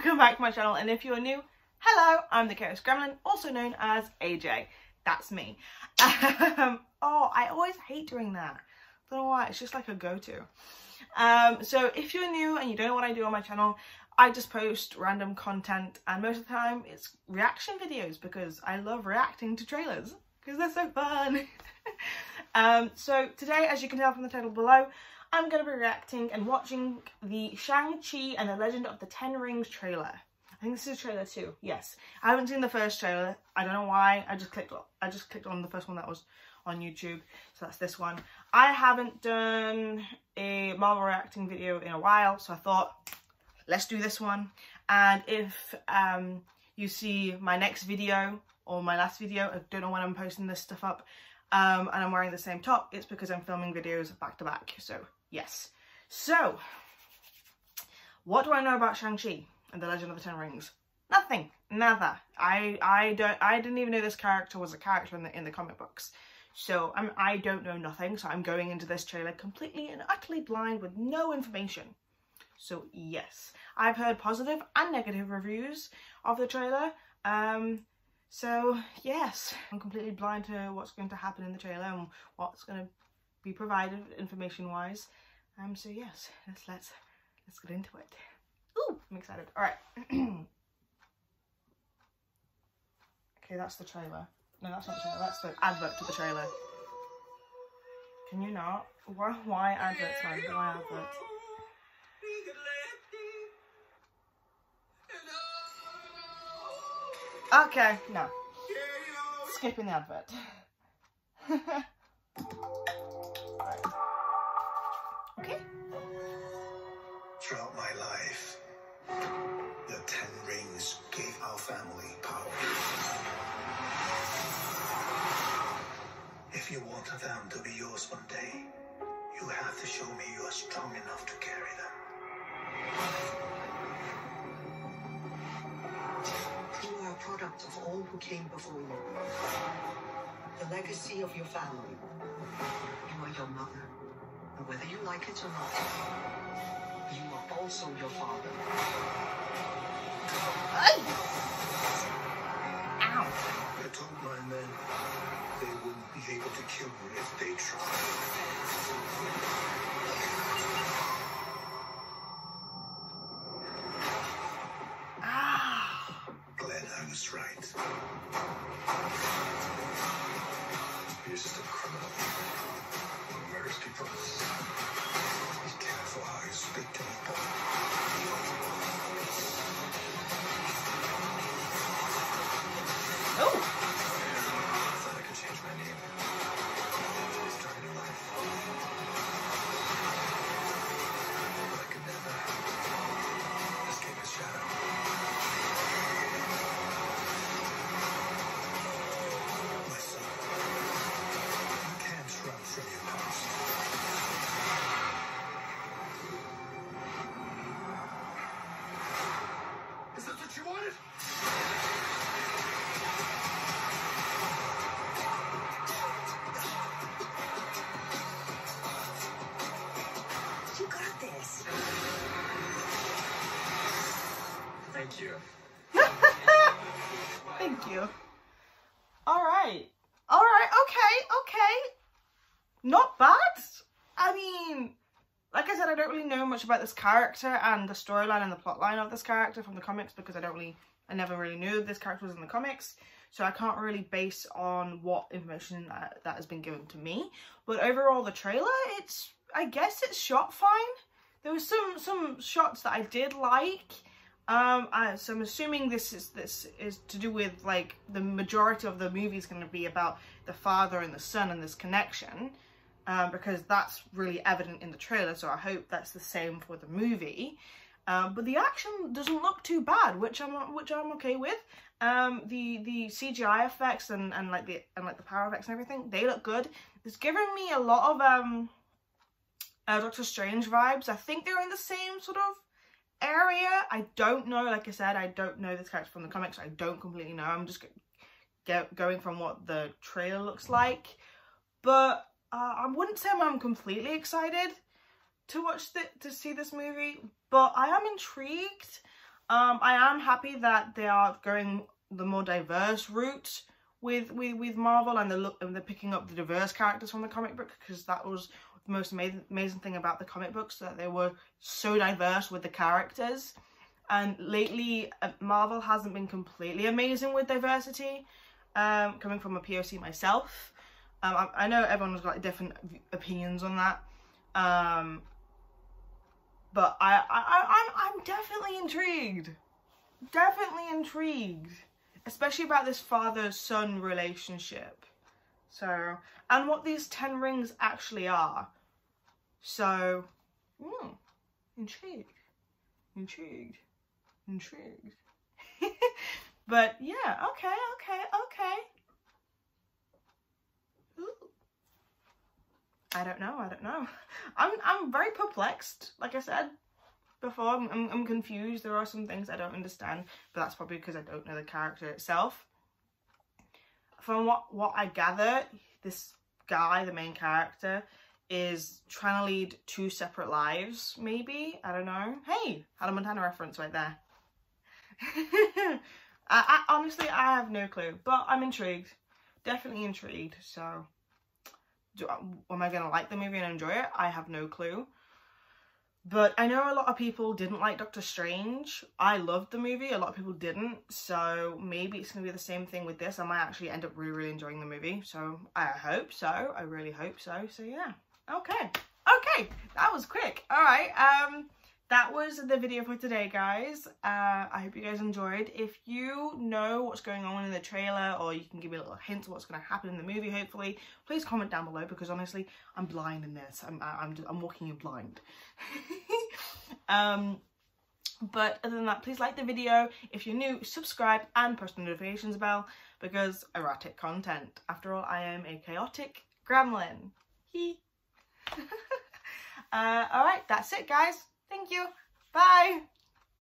to my channel and if you're new, hello, I'm the Chaos Gremlin, also known as AJ. That's me. Um, oh, I always hate doing that. I Don't know why, it's just like a go-to. Um, so if you're new and you don't know what I do on my channel, I just post random content and most of the time it's reaction videos because I love reacting to trailers because they're so fun. um, so today, as you can tell from the title below, I'm going to be reacting and watching the Shang-Chi and the Legend of the Ten Rings trailer. I think this is trailer two. Yes, I haven't seen the first trailer. I don't know why. I just clicked. I just clicked on the first one that was on YouTube. So that's this one. I haven't done a Marvel reacting video in a while, so I thought let's do this one. And if um, you see my next video or my last video, I don't know when I'm posting this stuff up, um, and I'm wearing the same top, it's because I'm filming videos back to back. So yes. So, what do I know about Shang-Chi and the Legend of the Ten Rings? Nothing, nada. I I don't I didn't even know this character was a character in the in the comic books. So I'm I don't know nothing. So I'm going into this trailer completely and utterly blind with no information. So yes, I've heard positive and negative reviews of the trailer. Um, so yes, I'm completely blind to what's going to happen in the trailer and what's going to be provided information wise. Um, so yes, let's let's let's get into it. Ooh, I'm excited. All right. okay, that's the trailer. No, that's not the trailer. That's the advert to the trailer. Can you not? Why, why adverts, man? Why adverts? Okay, no. Skipping the advert. Throughout my life, the Ten Rings gave our family power. If you want them to be yours one day, you have to show me you are strong enough to carry them. You are a product of all who came before you. The legacy of your family. You are your mother. And whether you like it or not, also your father. Ow. I told my men they wouldn't be able to kill me if they tried. Ah. Glad I was right. Just a criminal you. Thank you. All right. All right. Okay. Okay. Not bad. I mean, like I said, I don't really know much about this character and the storyline and the plotline of this character from the comics because I don't really, I never really knew this character was in the comics. So I can't really base on what information that, that has been given to me. But overall, the trailer, it's, I guess it's shot fine. There was some, some shots that I did like. Um, I, so I'm assuming this is this is to do with like the majority of the movie is going to be about the father and the son and this connection, um, because that's really evident in the trailer. So I hope that's the same for the movie. Um, but the action doesn't look too bad, which I'm which I'm okay with. Um, the the CGI effects and and like the and like the power effects and everything, they look good. It's giving me a lot of um, uh, Doctor Strange vibes. I think they're in the same sort of area. I don't know, like I said, I don't know this character from the comics. I don't completely know. I'm just go going from what the trailer looks like. But uh, I wouldn't say I'm completely excited to watch the to see this movie, but I am intrigued. Um, I am happy that they are going the more diverse route with with with Marvel and they're look and they're picking up the diverse characters from the comic book because that was the most amazing amazing thing about the comic books that they were so diverse with the characters. And lately, uh, Marvel hasn't been completely amazing with diversity. Um, coming from a POC myself, um, I, I know everyone's got different opinions on that. Um, but I, I, I, I'm, I'm definitely intrigued. Definitely intrigued. Especially about this father-son relationship. So, and what these 10 rings actually are. So, hmm, intrigued. Intrigued. Intrigued. but yeah, okay, okay, okay. I don't know, I don't know. I'm I'm very perplexed, like I said before. I'm, I'm confused. There are some things I don't understand, but that's probably because I don't know the character itself. From what, what I gather, this guy, the main character, is trying to lead two separate lives, maybe? I don't know. Hey, Hannah Montana reference right there. I, I, honestly, I have no clue, but I'm intrigued. Definitely intrigued, so do, am I going to like the movie and enjoy it? I have no clue. But I know a lot of people didn't like Doctor Strange. I loved the movie, a lot of people didn't. So maybe it's going to be the same thing with this. I might actually end up really, really enjoying the movie. So I hope so. I really hope so. So yeah. Okay. Okay. That was quick. All right. Um, that was the video for today, guys. Uh, I hope you guys enjoyed. If you know what's going on in the trailer or you can give me a little hint of what's going to happen in the movie, hopefully, please comment down below because honestly, I'm blind in this. I'm, I'm, I'm walking in blind. um, but other than that, please like the video. If you're new, subscribe and press the notifications bell because erratic content. After all, I am a chaotic gremlin. uh, Alright, that's it guys. Thank you. Bye.